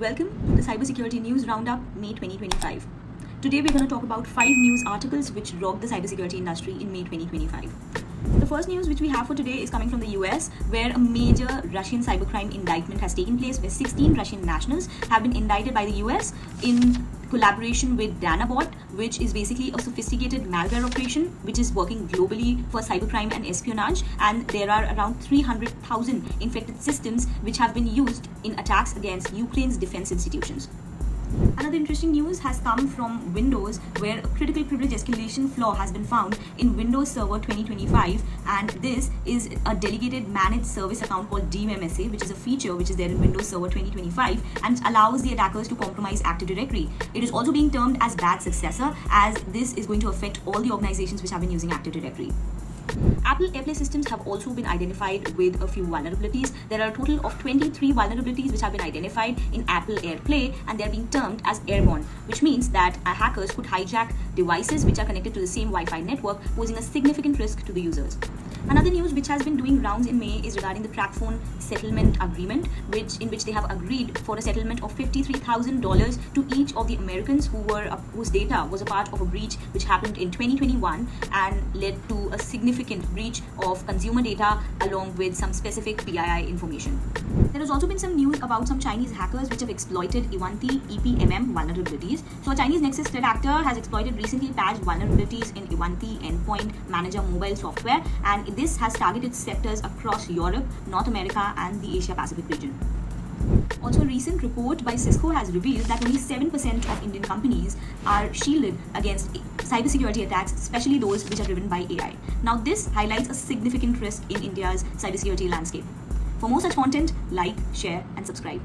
Welcome to the Cybersecurity News Roundup, May 2025. Today we're going to talk about five news articles which rocked the cybersecurity industry in May 2025. The first news which we have for today is coming from the US, where a major Russian cybercrime indictment has taken place, where 16 Russian nationals have been indicted by the US in collaboration with Danabot, which is basically a sophisticated malware operation which is working globally for cybercrime and espionage. And there are around 300,000 infected systems which have been used in attacks against Ukraine's defense institutions. Another interesting news has come from Windows, where a critical privilege escalation flaw has been found in Windows Server 2025, and this is a delegated managed service account called DMSA, which is a feature which is there in Windows Server 2025 and allows the attackers to compromise Active Directory. It is also being termed as BadSuccessor, as this is going to affect all the organizations which have been using Active Directory. Apple AirPlay systems have also been identified with a few vulnerabilities. There are a total of 23 vulnerabilities which have been identified in Apple AirPlay and they're being termed as AirBorne, which means that uh, hackers could hijack devices which are connected to the same Wi-Fi network, posing a significant risk to the users. Another news which has been doing rounds in May is regarding the TracFone settlement agreement, which in which they have agreed for a settlement of $53,000 to each of the Americans who were uh, whose data was a part of a breach which happened in 2021 and led to a significant breach of consumer data along with some specific PII information. There has also been some news about some Chinese hackers which have exploited Ivanti EPMM vulnerabilities. So a Chinese Nexus threat actor has exploited recently patched vulnerabilities in Ivanti Endpoint Manager mobile software and this has targeted sectors across Europe, North America, and the Asia Pacific region. Also, a recent report by Cisco has revealed that only 7% of Indian companies are shielded against cybersecurity attacks, especially those which are driven by AI. Now, this highlights a significant risk in India's cybersecurity landscape. For more such content, like, share, and subscribe.